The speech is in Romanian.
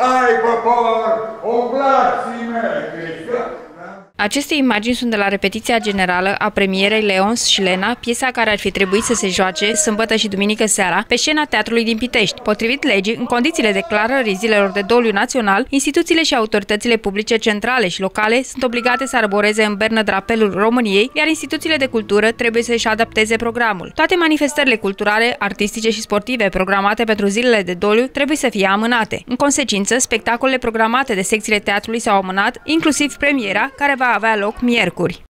Ai, papa, om! Aceste imagini sunt de la repetiția generală a premierei Leons și Lena, piesa care ar fi trebuit să se joace sâmbătă și duminică seara pe scena Teatrului din Pitești. Potrivit legii, în condițiile declarării zilelor de doliu național, instituțiile și autoritățile publice centrale și locale sunt obligate să arboreze în bernă drapelul României, iar instituțiile de cultură trebuie să-și adapteze programul. Toate manifestările culturale, artistice și sportive programate pentru zilele de doliu trebuie să fie amânate. În consecință, spectacolele programate de secțiile teatrului s-au amânat, inclusiv premiera, care va avea loc miercuri.